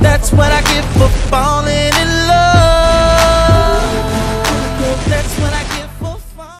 That's what I get for falling